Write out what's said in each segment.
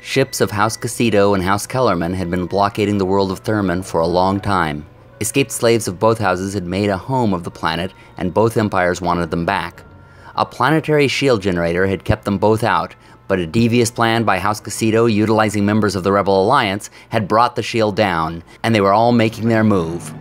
Ships of House Cassido and House Kellerman had been blockading the world of Thermon for a long time. Escaped slaves of both houses had made a home of the planet, and both empires wanted them back. A planetary shield generator had kept them both out, but a devious plan by House Cassido, utilizing members of the Rebel Alliance, had brought the shield down, and they were all making their move.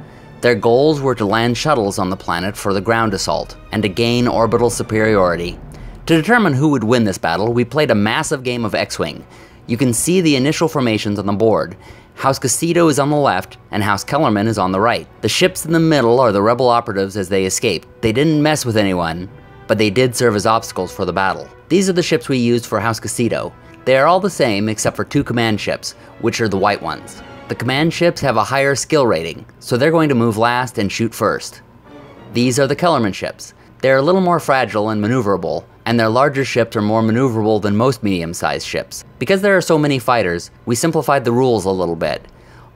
Their goals were to land shuttles on the planet for the ground assault, and to gain orbital superiority. To determine who would win this battle, we played a massive game of X-Wing. You can see the initial formations on the board. House Cassido is on the left, and House Kellerman is on the right. The ships in the middle are the rebel operatives as they escape. They didn't mess with anyone, but they did serve as obstacles for the battle. These are the ships we used for House Cassido. They are all the same except for two command ships, which are the white ones. The command ships have a higher skill rating, so they're going to move last and shoot first. These are the Kellerman ships. They're a little more fragile and maneuverable, and their larger ships are more maneuverable than most medium-sized ships. Because there are so many fighters, we simplified the rules a little bit.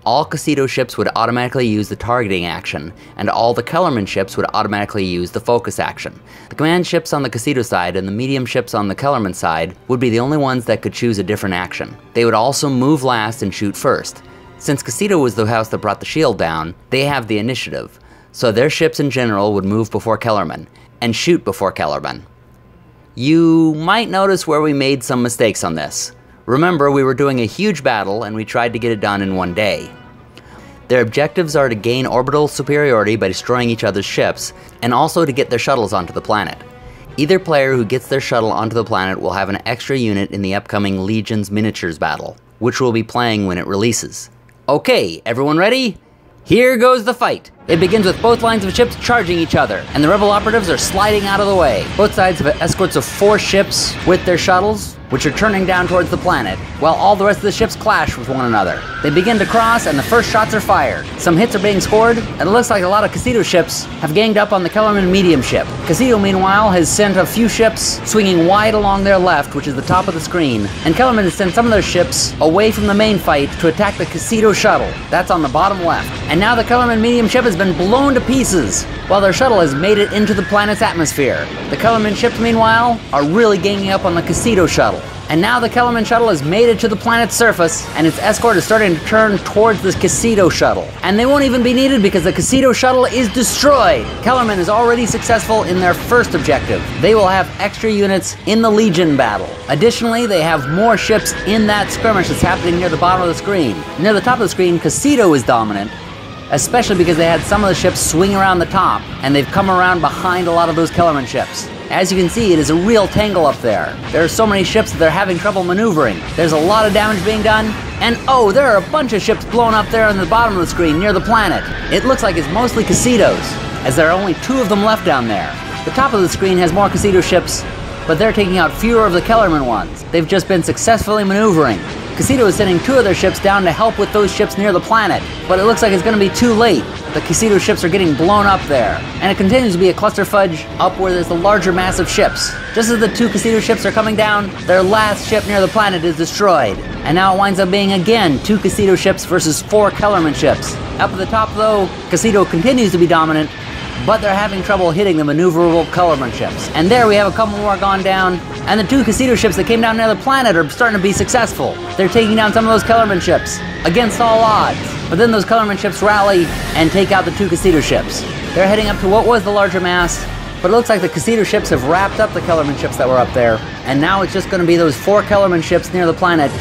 All Cassido ships would automatically use the targeting action, and all the Kellerman ships would automatically use the focus action. The command ships on the Cassido side and the medium ships on the Kellerman side would be the only ones that could choose a different action. They would also move last and shoot first. Since Cassido was the house that brought the shield down, they have the initiative, so their ships in general would move before Kellerman, and shoot before Kellerman. You might notice where we made some mistakes on this. Remember, we were doing a huge battle and we tried to get it done in one day. Their objectives are to gain orbital superiority by destroying each other's ships, and also to get their shuttles onto the planet. Either player who gets their shuttle onto the planet will have an extra unit in the upcoming Legion's Miniatures battle, which we'll be playing when it releases. Okay, everyone ready? Here goes the fight! It begins with both lines of ships charging each other, and the rebel operatives are sliding out of the way. Both sides have escorts of four ships with their shuttles, which are turning down towards the planet, while all the rest of the ships clash with one another. They begin to cross, and the first shots are fired. Some hits are being scored, and it looks like a lot of Cassido ships have ganged up on the Kellerman medium ship. Cassido, meanwhile, has sent a few ships swinging wide along their left, which is the top of the screen, and Kellerman has sent some of their ships away from the main fight to attack the Cassido shuttle. That's on the bottom left. And now the Kellerman medium ship has been blown to pieces, while their shuttle has made it into the planet's atmosphere. The Kellerman ships, meanwhile, are really ganging up on the Cassido shuttle. And now the Kellerman shuttle has made it to the planet's surface, and its escort is starting to turn towards the Cassido shuttle. And they won't even be needed because the Cassido shuttle is destroyed. Kellerman is already successful in their first objective. They will have extra units in the Legion battle. Additionally, they have more ships in that skirmish that's happening near the bottom of the screen. Near the top of the screen, Cassido is dominant, especially because they had some of the ships swing around the top, and they've come around behind a lot of those Kellerman ships. As you can see, it is a real tangle up there. There are so many ships that they're having trouble maneuvering. There's a lot of damage being done, and oh, there are a bunch of ships blown up there on the bottom of the screen near the planet. It looks like it's mostly Cassidos, as there are only two of them left down there. The top of the screen has more Cassido ships, but they're taking out fewer of the Kellerman ones. They've just been successfully maneuvering. Cassido is sending two of their ships down to help with those ships near the planet, but it looks like it's going to be too late. The Cassido ships are getting blown up there, and it continues to be a cluster fudge up where there's the larger mass of ships. Just as the two Cassido ships are coming down, their last ship near the planet is destroyed, and now it winds up being again two Cassido ships versus four Kellerman ships. Up at the top though, Cassido continues to be dominant, but they're having trouble hitting the maneuverable Kellerman ships. And there we have a couple more gone down, and the two Cassido ships that came down near the planet are starting to be successful. They're taking down some of those Kellerman ships, against all odds. But then those Kellerman ships rally and take out the two Cassido ships. They're heading up to what was the larger mass, but it looks like the Cassido ships have wrapped up the Kellerman ships that were up there, and now it's just going to be those four Kellerman ships near the planet,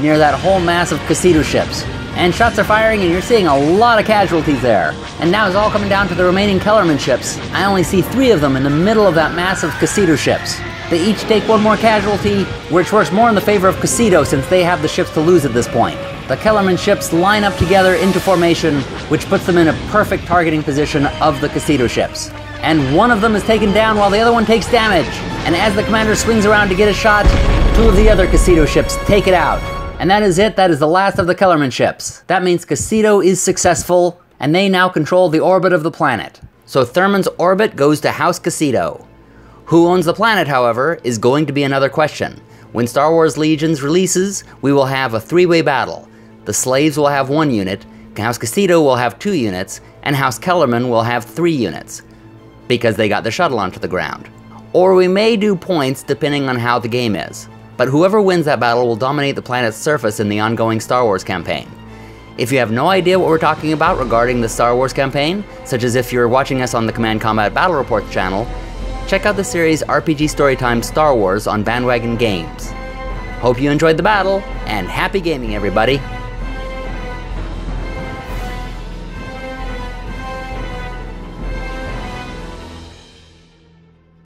near that whole mass of Cassido ships and shots are firing and you're seeing a lot of casualties there. And now it's all coming down to the remaining Kellerman ships. I only see three of them in the middle of that massive Cassido ships. They each take one more casualty, which works more in the favor of Cassido since they have the ships to lose at this point. The Kellerman ships line up together into formation, which puts them in a perfect targeting position of the Cassido ships. And one of them is taken down while the other one takes damage. And as the commander swings around to get a shot, two of the other Cassido ships take it out. And that is it, that is the last of the Kellerman ships. That means Cassido is successful, and they now control the orbit of the planet. So Thermon's orbit goes to House Cassido. Who owns the planet, however, is going to be another question. When Star Wars Legions releases, we will have a three-way battle. The slaves will have one unit, House Cassido will have two units, and House Kellerman will have 3 units, because they got the shuttle onto the ground. Or we may do points depending on how the game is, but whoever wins that battle will dominate the planet's surface in the ongoing Star Wars campaign. If you have no idea what we're talking about regarding the Star Wars campaign, such as if you're watching us on the Command Combat Battle Reports channel, check out the series RPG Storytime Star Wars on Bandwagon Games. Hope you enjoyed the battle, and happy gaming everybody!